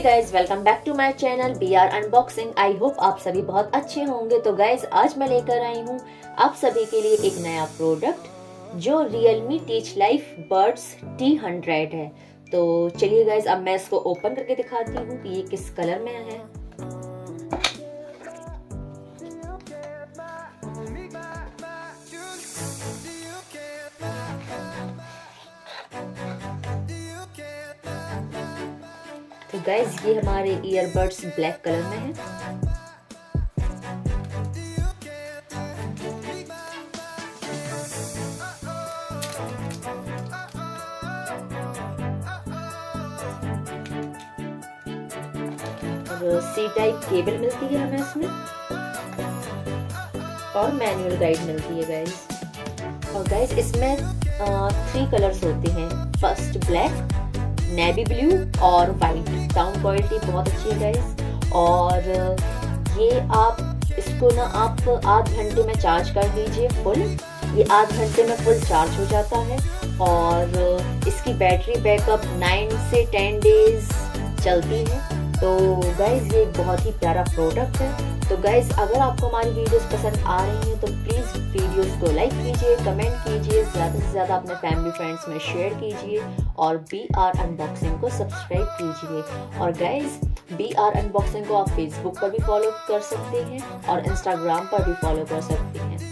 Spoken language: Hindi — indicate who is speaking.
Speaker 1: Guys welcome back to my channel B R unboxing I hope आप सभी बहुत अच्छे होंगे। तो गाइज़ आज मैं लेकर आई हूँ आप सभी के लिए एक नया प्रोडक्ट जो Realme tech life buds T hundred है। तो चलिए गाइज़ अब मैं इसको ओपन करके दिखाती हूँ कि ये किस कलर में है। तो गाइज़ ये हमारे ईयरबड्स ब्लैक कलर में है। सी टाइप केबल मिलती है हमें इसमें। और मैनुअल गाइड मिलती है गाइज़ और गाइज़ इसमें थ्री कलर्स होते हैं। फ़र्स्ट ब्लैक नेवी ब्लू और वाइट साउंड क्वालिटी बहुत अच्छी है गाइस और ये आप, इसको ना आप आध घंटे में चार्ज कर दीजिए फुल ये आध घंटे में फुल चार्ज हो जाता है. और इसकी बैटरी बैकअप नाइन से टेन डेज़ चलती है. तो गाइज़ ये बहुत ही प्यारा प्रोडक्ट है. तो गाइज़ अगर आपको हमारी वीडियोस पसंद आ रही हैं तो प्लीज़ वीडियोस को लाइक कीजिए कमेंट कीजिए, ज़्यादा से ज़्यादा अपने फैमिली फ्रेंड्स में शेयर कीजिए और बी आर अनबॉक्सिंग को सब्सक्राइब कीजिए। और गाइज़ बी आर अनबॉक्सिंग को आप फेसबुक पर भी फॉलो कर सकते हैं और इंस्टाग्राम पर भी फॉलो कर सकते हैं।